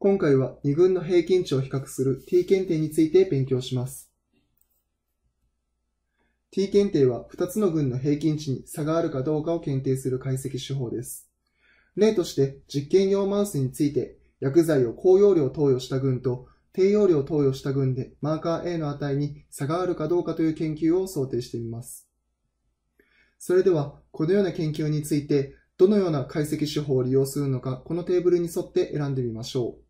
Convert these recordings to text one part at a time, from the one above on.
今回は2群の平均値を比較する t 検定について勉強します。t 検定は2つの群の平均値に差があるかどうかを検定する解析手法です。例として実験用マウスについて薬剤を高容量投与した群と低容量投与した群でマーカー A の値に差があるかどうかという研究を想定してみます。それでは、このような研究についてどのような解析手法を利用するのか、このテーブルに沿って選んでみましょう。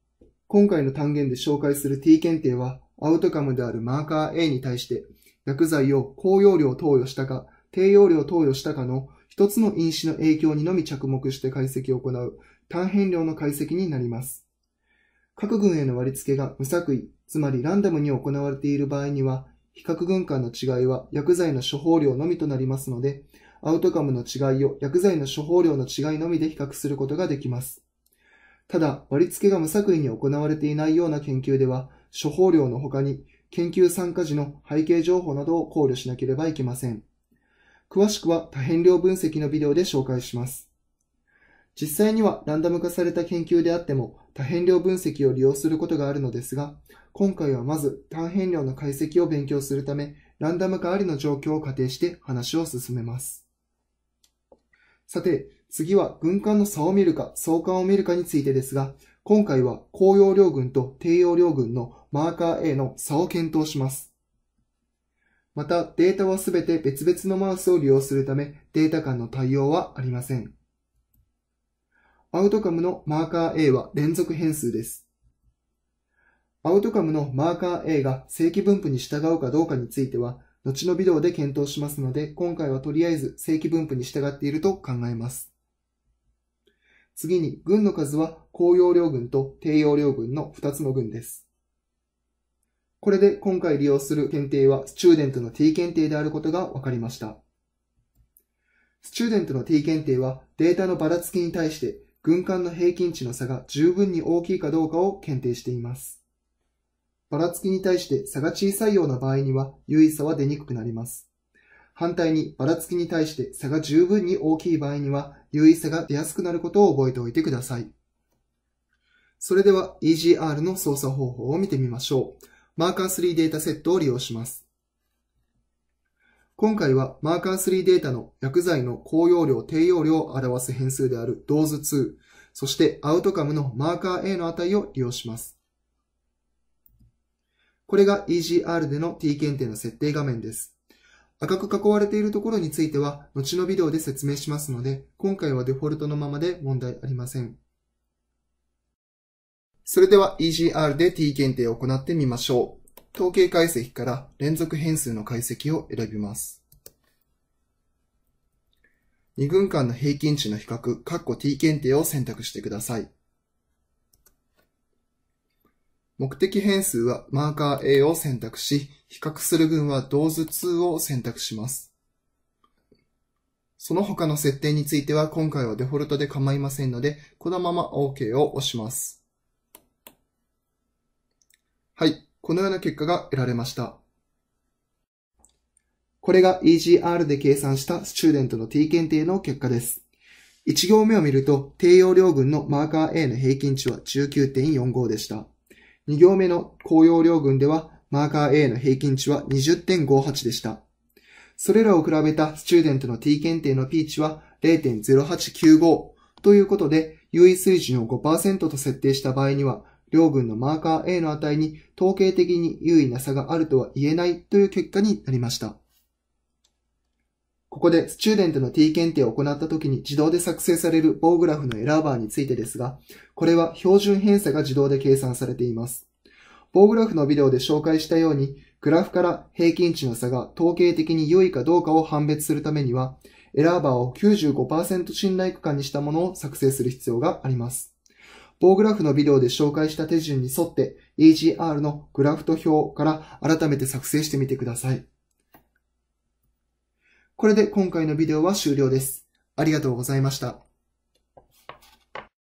今回の単元で紹介する T 検定は、アウトカムであるマーカー A に対して、薬剤を高容量投与したか、低容量投与したかの一つの因子の影響にのみ着目して解析を行う単変量の解析になります。各群への割り付けが無作為、つまりランダムに行われている場合には、比較群間の違いは薬剤の処方量のみとなりますので、アウトカムの違いを薬剤の処方量の違いのみで比較することができます。ただ、割り付けが無作為に行われていないような研究では、処方量の他に研究参加時の背景情報などを考慮しなければいけません。詳しくは多変量分析のビデオで紹介します。実際にはランダム化された研究であっても多変量分析を利用することがあるのですが、今回はまず単変量の解析を勉強するため、ランダム化ありの状況を仮定して話を進めます。さて、次は軍艦の差を見るか相関を見るかについてですが、今回は高容量群と低容量群のマーカー A の差を検討します。また、データはすべて別々のマウスを利用するため、データ間の対応はありません。アウトカムのマーカー A は連続変数です。アウトカムのマーカー A が正規分布に従うかどうかについては、後のビデオで検討しますので、今回はとりあえず正規分布に従っていると考えます。次に、群の数は高容量群と低容量群の2つの群です。これで今回利用する検定はスチューデントの t 検定であることが分かりました。スチューデントの t 検定はデータのばらつきに対して群間の平均値の差が十分に大きいかどうかを検定しています。ばらつきに対して差が小さいような場合には優位差は出にくくなります。反対にばらつきに対して差が十分に大きい場合には優位差が出やすくなることを覚えておいてください。それでは EGR の操作方法を見てみましょう。マーカー3データセットを利用します。今回はマーカー3データの薬剤の高容量、低容量を表す変数である DOS2、そしてアウトカムのマーカー A の値を利用します。これが EGR での T 検定の設定画面です。赤く囲われているところについては、後のビデオで説明しますので、今回はデフォルトのままで問題ありません。それでは EGR で t 検定を行ってみましょう。統計解析から連続変数の解析を選びます。2群間の平均値の比較、t 検定を選択してください。目的変数はマーカー A を選択し、比較する群は同図2を選択します。その他の設定については今回はデフォルトで構いませんので、このまま OK を押します。はい。このような結果が得られました。これが EGR で計算したスチューデントの T 検定の結果です。1行目を見ると、低容量群のマーカー A の平均値は19.45でした。2行目の公用量群では、マーカー A の平均値は20.58でした。それらを比べたスチューデントの T 検定の P 値は0.0895ということで、優位水準を5%と設定した場合には、両軍のマーカー A の値に統計的に優位な差があるとは言えないという結果になりました。ここでスチューデントの t 検定を行った時に自動で作成される棒グラフのエラーバーについてですが、これは標準偏差が自動で計算されています。棒グラフのビデオで紹介したように、グラフから平均値の差が統計的に良いかどうかを判別するためには、エラーバーを95%信頼区間にしたものを作成する必要があります。棒グラフのビデオで紹介した手順に沿って EGR のグラフと表から改めて作成してみてください。これで今回のビデオは終了です。ありがとうございました。